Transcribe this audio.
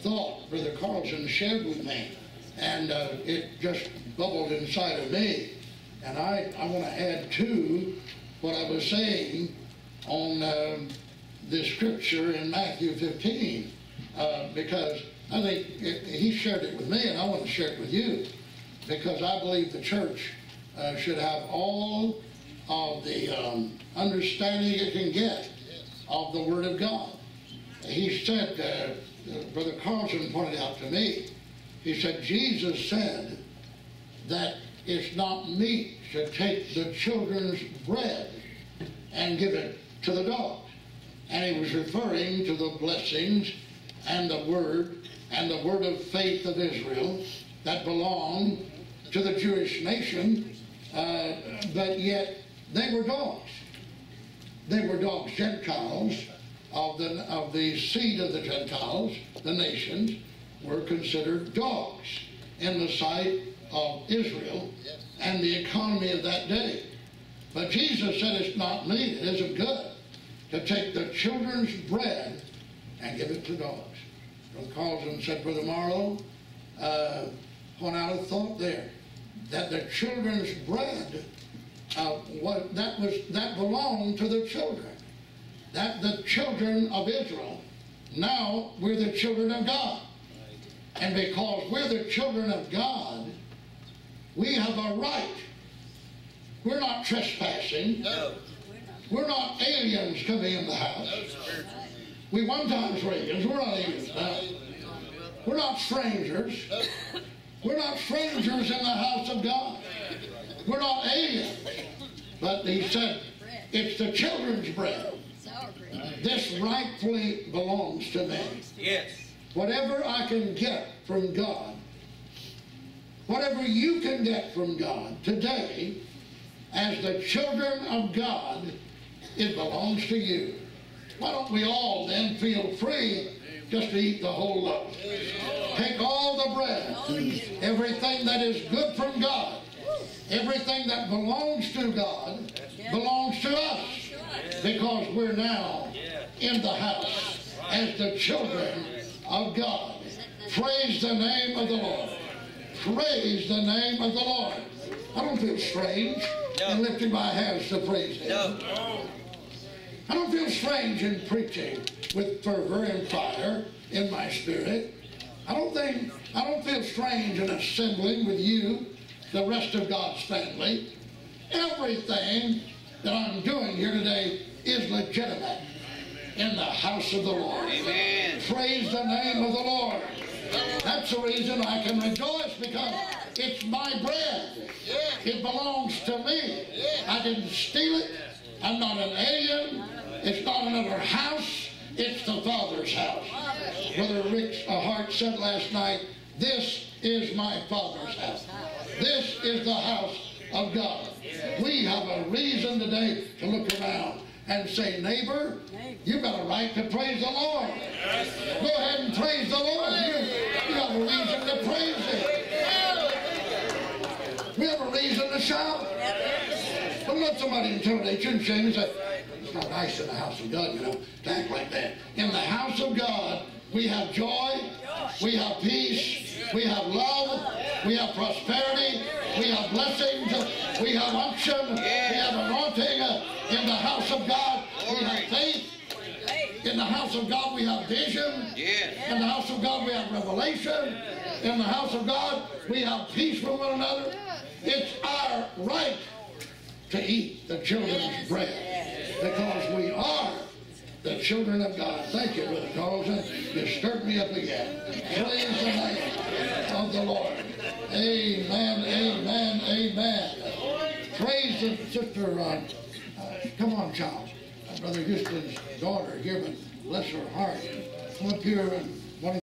thought Brother Carlson shared with me, and uh, it just bubbled inside of me. And I, I want to add to what I was saying on um, the scripture in Matthew 15, uh, because I think it, he shared it with me, and I want to share it with you, because I believe the church uh, should have all of the um, understanding it can get of the Word of God. He said, uh, Brother Carlson pointed out to me, he said, Jesus said that it's not meet to take the children's bread and give it to the dogs. And he was referring to the blessings and the word and the word of faith of Israel that belonged to the Jewish nation, uh, but yet they were dogs. They were dogs, Gentiles of the, of the seed of the Gentiles, the nations, were considered dogs in the sight of Israel and the economy of that day. But Jesus said it's not meet, it isn't good to take the children's bread and give it to dogs. Brother Carlson said, Brother Marlow, uh, point out a thought there, that the children's bread, uh, what, that, was, that belonged to the children. That the children of Israel, now we're the children of God. And because we're the children of God, we have a right. We're not trespassing. No. We're not aliens coming in the house. We one time was aliens. We're not aliens now. We're not strangers. We're not strangers in the house of God. We're not aliens. But he said, it's the children's bread. This rightfully belongs to me. Yes. Whatever I can get from God, whatever you can get from God today, as the children of God, it belongs to you. Why don't we all then feel free just to eat the whole loaf? Take all the bread, everything that is good from God, everything that belongs to God, belongs because we're now in the house as the children of God. Praise the name of the Lord. Praise the name of the Lord. I don't feel strange in lifting my hands to praise Him. No. I don't feel strange in preaching with fervor and fire in my spirit. I don't think I don't feel strange in assembling with you, the rest of God's family. Everything that I'm doing here today is legitimate in the house of the Lord. Amen. Praise the name of the Lord. That's the reason I can rejoice because it's my bread. It belongs to me. I didn't steal it. I'm not an alien. It's not another house. It's the Father's house. Brother Rick Hart said last night, this is my Father's house. This is the house of God. We have a reason today to look around and say, neighbor, you've got a right to praise the Lord. Go ahead and praise the Lord. You, you have a reason to praise Him. We have a reason to shout. Don't let somebody intimidate you and shame you and say, it's not nice in the house of God, you know, to act like that. In the house of God, we have joy, we have peace, we have love, we have prosperity, we have blessings, we have unction, we have anointing. In the house of God, we have faith. In the house of God, we have vision. In the house of God, we have revelation. In the house of God, we have peace with one another. It's our right to eat the children's bread because we are the children of God. Thank you, Brother Carlson. You stirred me up again. Praise the name of the Lord. Amen, amen, amen. Praise the sister. Uh, uh, come on, Charles. Uh, Brother Houston's daughter here, bless her heart. Come up here and